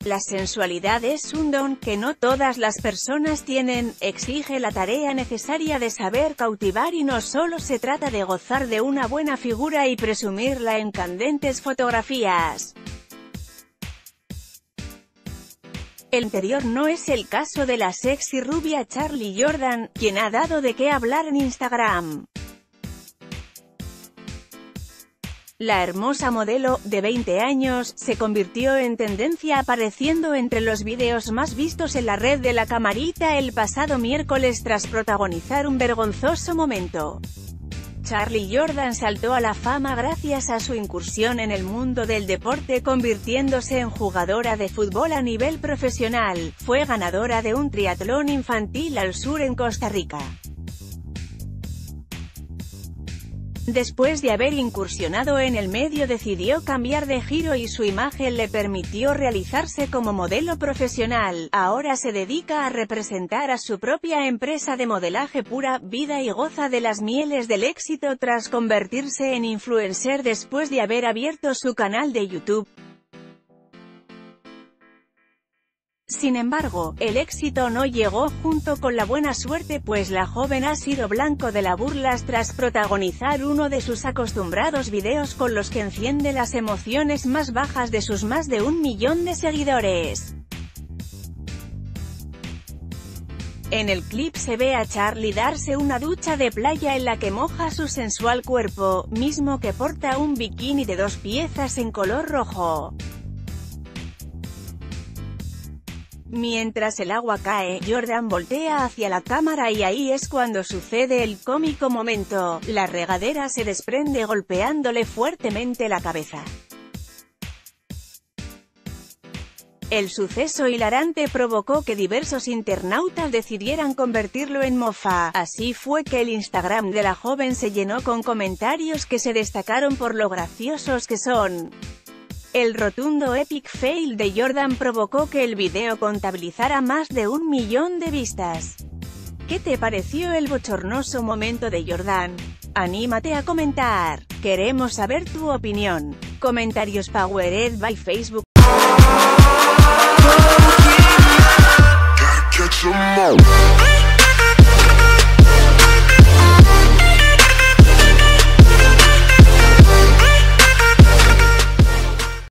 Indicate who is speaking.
Speaker 1: La sensualidad es un don que no todas las personas tienen, exige la tarea necesaria de saber cautivar y no solo se trata de gozar de una buena figura y presumirla en candentes fotografías. El interior no es el caso de la sexy rubia Charlie Jordan, quien ha dado de qué hablar en Instagram. La hermosa modelo, de 20 años, se convirtió en tendencia apareciendo entre los videos más vistos en la red de la camarita el pasado miércoles tras protagonizar un vergonzoso momento. Charlie Jordan saltó a la fama gracias a su incursión en el mundo del deporte convirtiéndose en jugadora de fútbol a nivel profesional, fue ganadora de un triatlón infantil al sur en Costa Rica. Después de haber incursionado en el medio decidió cambiar de giro y su imagen le permitió realizarse como modelo profesional, ahora se dedica a representar a su propia empresa de modelaje pura vida y goza de las mieles del éxito tras convertirse en influencer después de haber abierto su canal de YouTube. Sin embargo, el éxito no llegó junto con la buena suerte pues la joven ha sido blanco de la burlas tras protagonizar uno de sus acostumbrados videos con los que enciende las emociones más bajas de sus más de un millón de seguidores. En el clip se ve a Charlie darse una ducha de playa en la que moja su sensual cuerpo, mismo que porta un bikini de dos piezas en color rojo. Mientras el agua cae, Jordan voltea hacia la cámara y ahí es cuando sucede el cómico momento, la regadera se desprende golpeándole fuertemente la cabeza. El suceso hilarante provocó que diversos internautas decidieran convertirlo en mofa, así fue que el Instagram de la joven se llenó con comentarios que se destacaron por lo graciosos que son. El rotundo epic fail de Jordan provocó que el video contabilizara más de un millón de vistas. ¿Qué te pareció el bochornoso momento de Jordan? Anímate a comentar. Queremos saber tu opinión. Comentarios Powered by Facebook.